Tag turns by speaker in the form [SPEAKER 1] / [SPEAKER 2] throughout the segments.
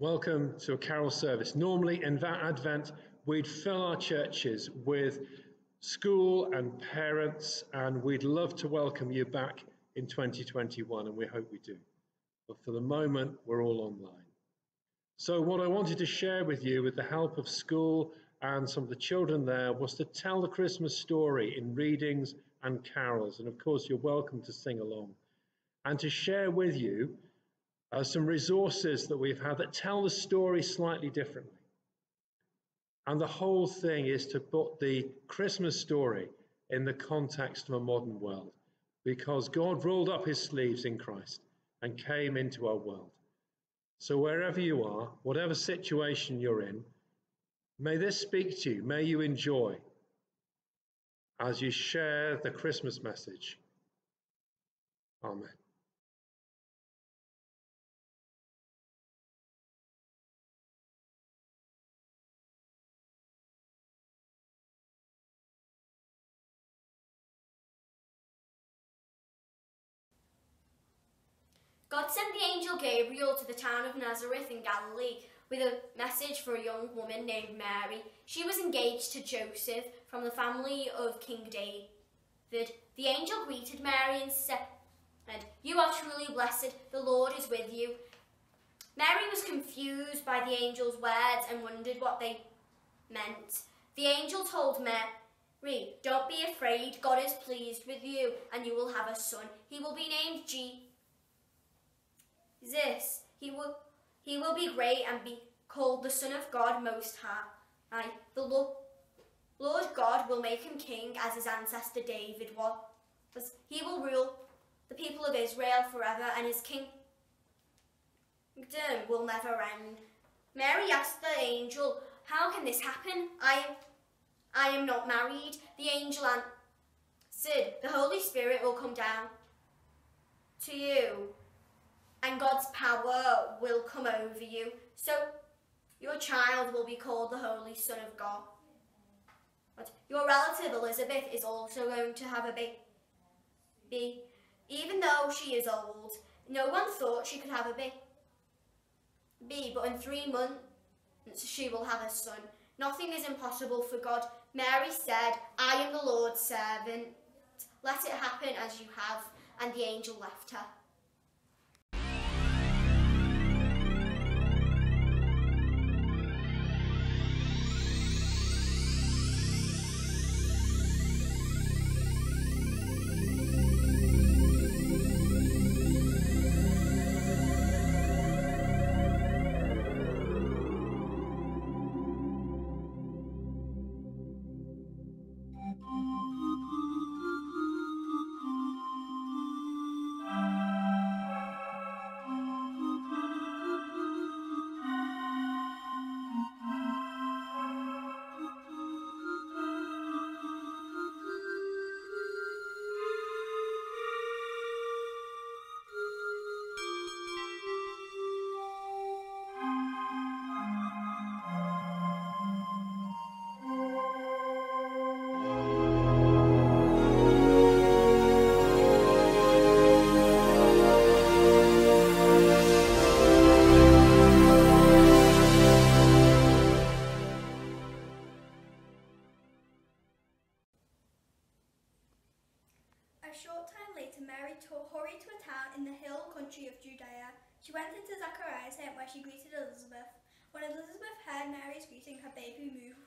[SPEAKER 1] welcome to a carol service. Normally, in that Advent, we'd fill our churches with school and parents, and we'd love to welcome you back in 2021, and we hope we do. But for the moment, we're all online. So, what I wanted to share with you, with the help of school and some of the children there, was to tell the Christmas story in readings and carols. And of course, you're welcome to sing along. And to share with you uh, some resources that we've had that tell the story slightly differently. And the whole thing is to put the Christmas story in the context of a modern world because God rolled up his sleeves in Christ and came into our world. So, wherever you are, whatever situation you're in, may this speak to you. May you enjoy as you share the Christmas message. Amen.
[SPEAKER 2] God sent the angel Gabriel to the town of Nazareth in Galilee with a message for a young woman named Mary. She was engaged to Joseph from the family of King David. The angel greeted Mary and said, You are truly blessed, the Lord is with you. Mary was confused by the angel's words and wondered what they meant. The angel told Mary, Don't be afraid, God is pleased with you, and you will have a son. He will be named Jesus this. He will, he will be great and be called the Son of God Most High. The Lord, Lord God will make him king as his ancestor David was. He will rule the people of Israel forever and his kingdom will never end. Mary asked the angel, How can this happen? I, I am not married. The angel answered, The Holy Spirit will come down to you and God's power will come over you. So your child will be called the Holy Son of God. But your relative Elizabeth is also going to have a baby. Even though she is old, no one thought she could have a baby. But in three months, she will have a son. Nothing is impossible for God. Mary said, I am the Lord's servant. Let it happen as you have. And the angel left her.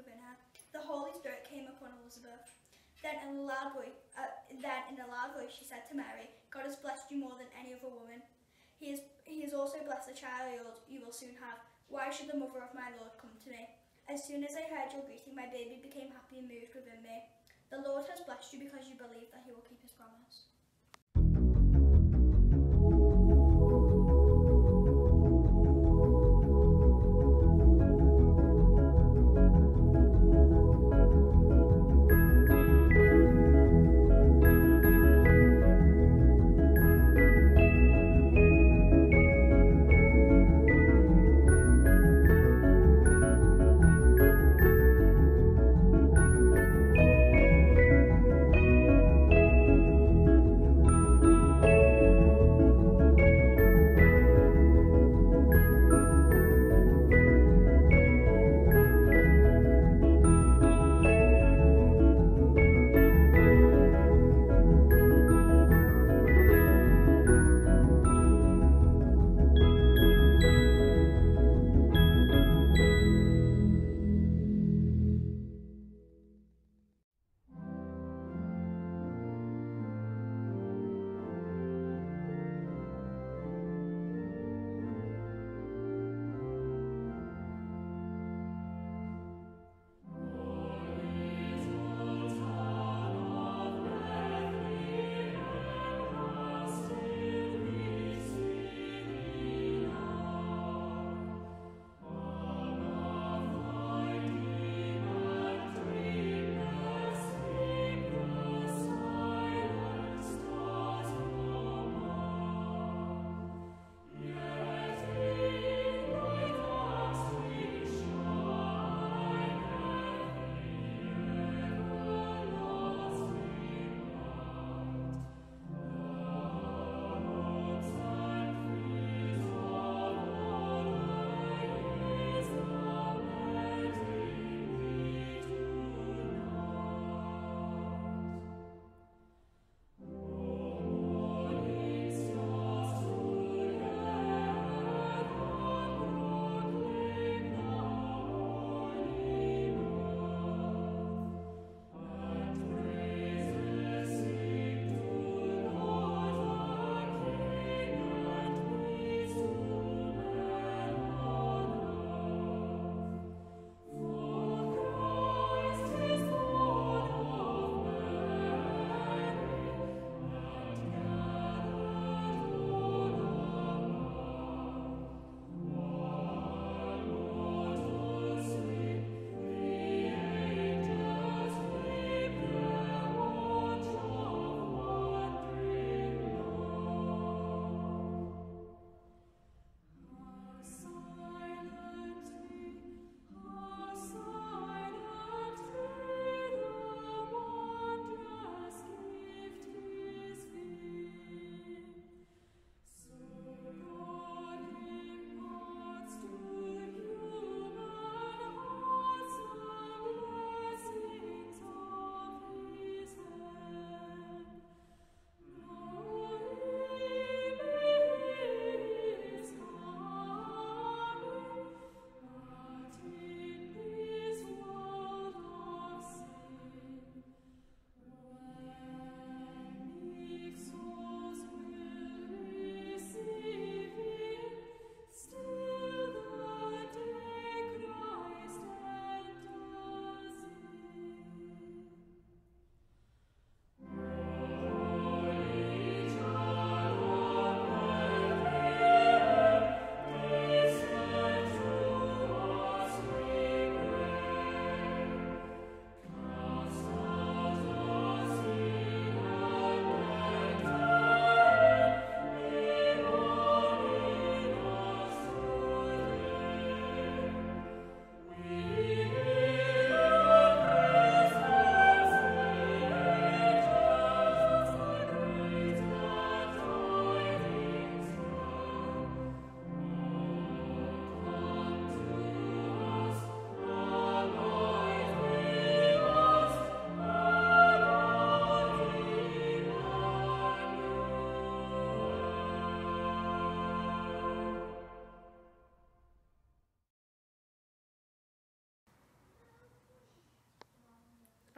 [SPEAKER 3] Her. The Holy Spirit came upon Elizabeth. Then in a loud voice, uh, then in a loud voice, she said to Mary, "God has blessed you more than any other woman. He has He has also blessed the child you will soon have. Why should the mother of my Lord come to me? As soon as I heard your greeting, my baby became happy and moved within me. The Lord has blessed you because you believe that He will keep His promise."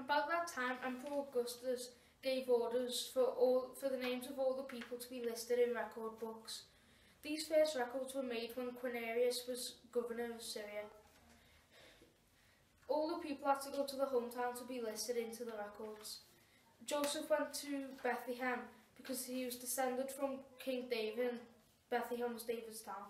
[SPEAKER 4] About that time, Emperor Augustus gave orders for all for the names of all the people to be listed in record books. These first records were made when Quirinius was governor of Syria. All the people had to go to the hometown to be listed into the records. Joseph went to Bethlehem because he was descended from King David. Bethlehem was David's town.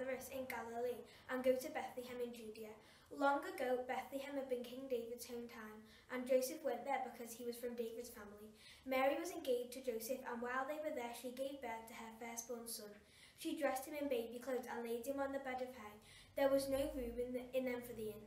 [SPEAKER 5] Nazareth in Galilee and go to Bethlehem in Judea. Long ago, Bethlehem had been King David's hometown, and Joseph went there because he was from David's family. Mary was engaged to Joseph, and while they were there, she gave birth to her firstborn son. She dressed him in baby clothes and laid him on the bed of hay. There was no room in, the, in them for the inn.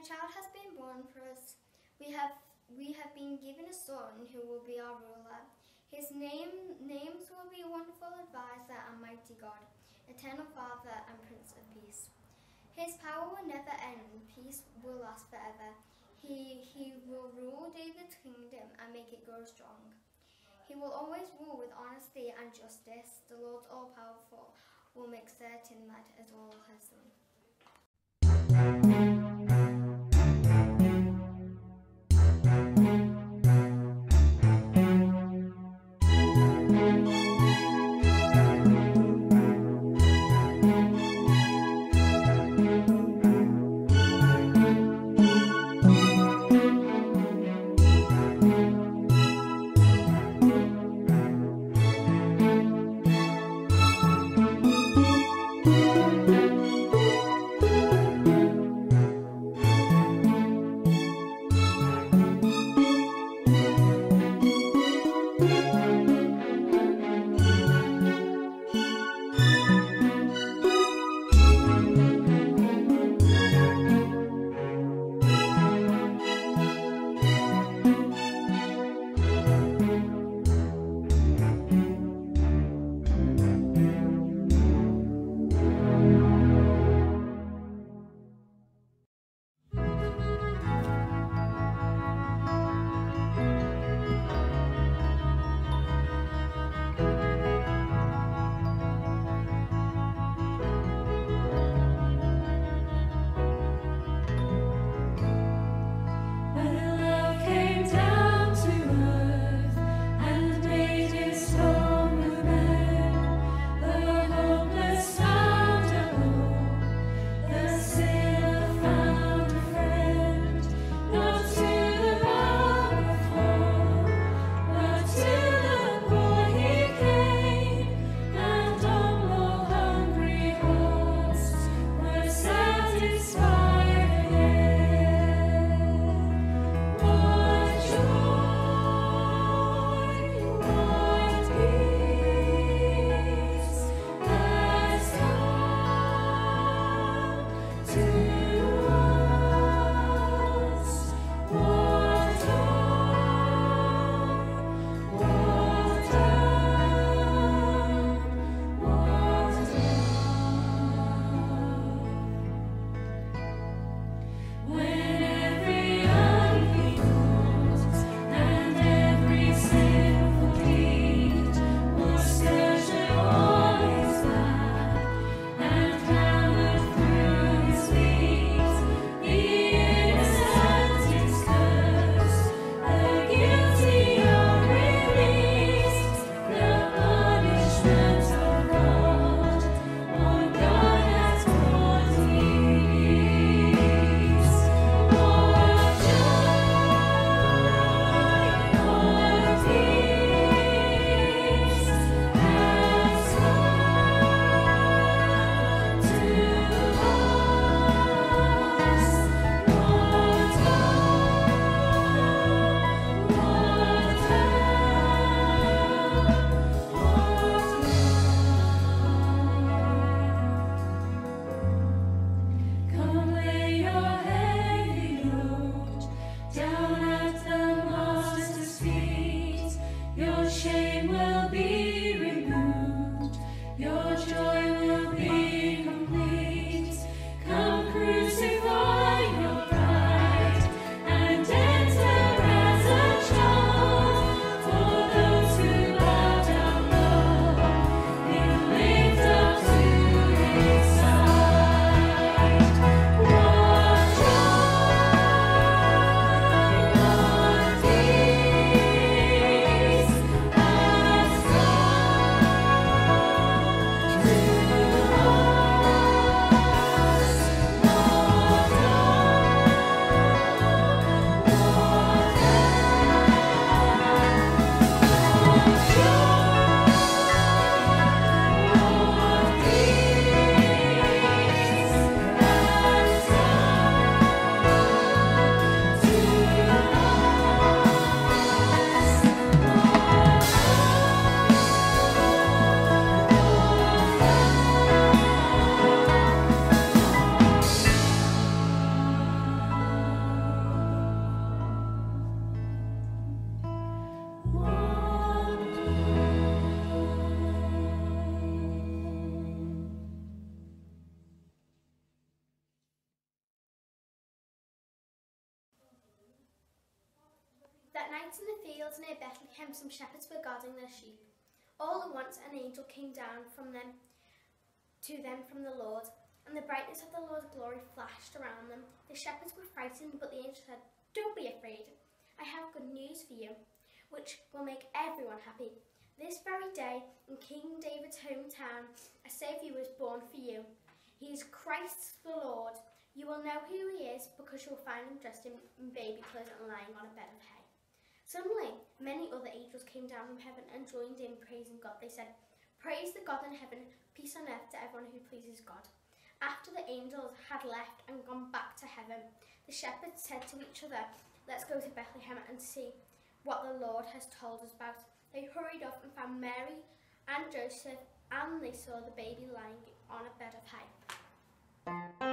[SPEAKER 6] A child has been born for us. We have we have been given a son who will be our ruler. His name names will be Wonderful Advisor and Mighty God, Eternal Father and Prince of Peace. His power will never end. Peace will last forever. He he will rule David's kingdom and make it grow strong. He will always rule with honesty and justice. The Lord all powerful will make certain that as all has done.
[SPEAKER 7] In the fields near Bethlehem, some shepherds were guarding their sheep. All at once, an angel came down from them to them from the Lord, and the brightness of the Lord's glory flashed around them. The shepherds were frightened, but the angel said, Don't be afraid. I have good news for you, which will make everyone happy. This very day, in King David's hometown, a Saviour was born for you. He is Christ the Lord. You will know who he is because you will find him dressed in baby clothes and lying on a bed of hay. Suddenly, many other angels came down from heaven and joined in praising God. They said, Praise the God in heaven, peace on earth to everyone who pleases God. After the angels had left and gone back to heaven, the shepherds said to each other, Let's go to Bethlehem and see what the Lord has told us about. They hurried off and found Mary and Joseph, and they saw the baby lying on a bed of hay.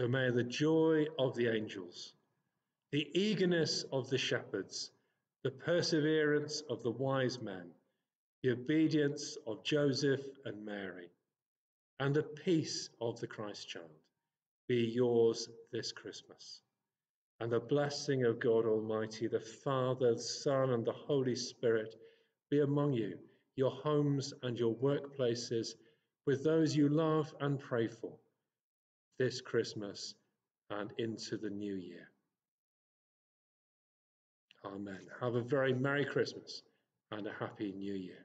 [SPEAKER 1] So may the joy of the angels, the eagerness of the shepherds, the perseverance of the wise men, the obedience of Joseph and Mary, and the peace of the Christ child be yours this Christmas. And the blessing of God Almighty, the Father, the Son, and the Holy Spirit be among you, your homes and your workplaces, with those you love and pray for this Christmas and into the new year. Amen. Have a very Merry Christmas and a Happy New Year.